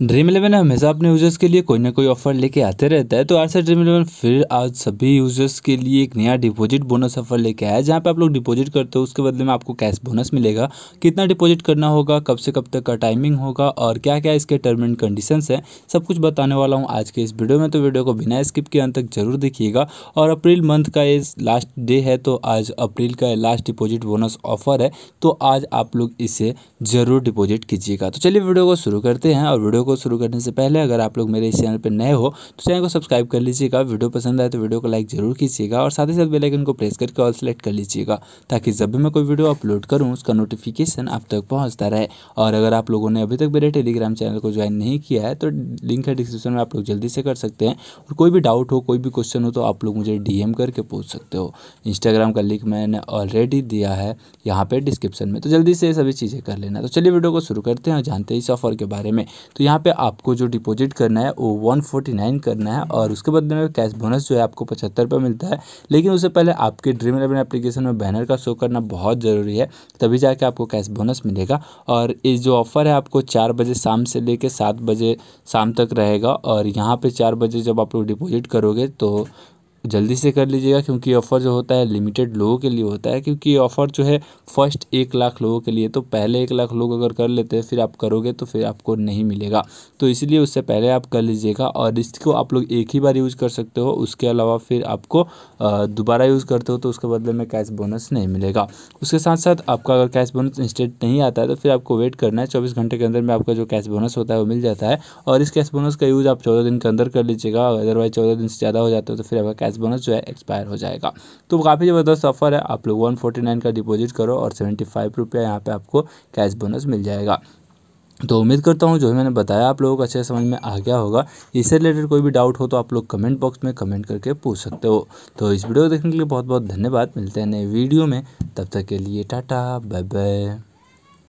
Dream eleven हमेशा अपने users के लिए कोई ना कोई ऑफ़र लेके आते रहता है। तो आर ड्रीम इलेवन फिर आज सभी यूज़र्स के लिए एक नया डिपॉजिट बोनस ऑफ़र लेके आया है, जहाँ पे आप लोग डिपॉजिट करते हो, उसके बदले में आपको कैश बोनस मिलेगा। कितना डिपॉजिट करना होगा, कब से कब तक का टाइमिंग होगा, और क्या क्या इसके टर्म एंड कंडीशन है, सब कुछ बताने वाला हूँ आज के इस वीडियो में। तो वीडियो को बिना स्किप के अंत तक ज़रूर देखिएगा। और अप्रैल मंथ का ये लास्ट डे है तो आज अप्रैल का लास्ट डिपॉजिट बोनस ऑफ़र है तो आज आप लोग इसे ज़रूर डिपॉजिट कीजिएगा। तो चलिए वीडियो को शुरू करते हैं, और वीडियो को शुरू करने से पहले अगर आप लोग मेरे इस चैनल पर नए हो तो चैनल को सब्सक्राइब कर लीजिएगा, वीडियो पसंद आए तो वीडियो को लाइक ज़रूर कीजिएगा और साथ ही साथ बेलाइकन को प्रेस करके ऑल सेलेक्ट कर लीजिएगा, ताकि जब भी मैं कोई वीडियो अपलोड करूँ, उसका नोटिफिकेशन आप तक पहुँचता रहे। और अगर आप लोगों ने अभी तक मेरे टेलीग्राम चैनल को ज्वाइन नहीं किया है तो लिंक है डिस्क्रिप्शन में, आप लोग जल्दी से कर सकते हैं। और कोई भी डाउट हो, कोई भी क्वेश्चन हो तो आप लोग मुझे डीएम करके पूछ सकते हो। इंस्टाग्राम का लिंक मैंने ऑलरेडी दिया है, यहाँ पे डिस्क्रिप्शन में। तो जल्दी से सभी चीज़ें कर लेना। तो चलिए वीडियो को शुरू करते हैं और जानते हैं इस ऑफ़र के बारे में। तो यहाँ पे आपको जो डिपॉजिट करना है, वो वन फोर्टी नाइन करना है और उसके बदले में कैश बोनस जो है आपको पचहत्तर रुपये मिलता है। लेकिन उससे पहले आपके ड्रीम इलेवन एप्लीकेशन में बैनर का शो करना बहुत ज़रूरी है, तभी जाके आपको कैश बोनस मिलेगा और ये जो ऑफ़र है आपको चार बजे शाम से लेकर सात बजे शाम तक रहेगा और यहाँ पर चार बजे जब आप लोग डिपॉजिट करोगे तो जल्दी से कर लीजिएगा, क्योंकि ऑफ़र जो होता है लिमिटेड लोगों के लिए होता है, क्योंकि ये ऑफ़र जो है फ़र्स्ट एक लाख लोगों के लिए तो पहले एक लाख लोग अगर कर लेते हैं, फिर आप करोगे तो फिर आपको नहीं मिलेगा। तो इसलिए उससे पहले आप कर लीजिएगा, और इसको आप लोग एक ही बार यूज़ कर सकते हो, उसके अलावा फिर आपको दोबारा यूज़ करते हो तो उसके बदले में कैश बोनस नहीं मिलेगा। उसके साथ साथ आपका अगर कैश बोनस इंस्टेंट नहीं आता है तो फिर आपको वेट करना है, चौबीस घंटे के अंदर में आपका जो कैश बोनस होता है, वो मिल जाता है। और इस कैश बोनस का यूज़ आप चौदह दिन के अंदर कर लीजिएगा अदरवाइज़ चौदह दिन से ज़्यादा हो जाता है तो फिर आपका कैश कैश बोनस जो है एक्सपायर हो जाएगा। तो काफ़ी ज़बरदस्त ऑफ़र है, आप लोग वन का डिपॉजिट करो और सेवेंटी फाइव रुपया यहाँ पर आपको कैश बोनस मिल जाएगा। तो उम्मीद करता हूँ, जो भी मैंने बताया आप लोगों को अच्छे समझ में आ गया होगा। इससे रिलेटेड कोई भी डाउट हो तो आप लोग कमेंट बॉक्स में कमेंट करके पूछ सकते हो। तो इस वीडियो को देखने के लिए बहुत बहुत धन्यवाद। मिलते हैं नए वीडियो में। तब तक के लिए टाटा बाय बाय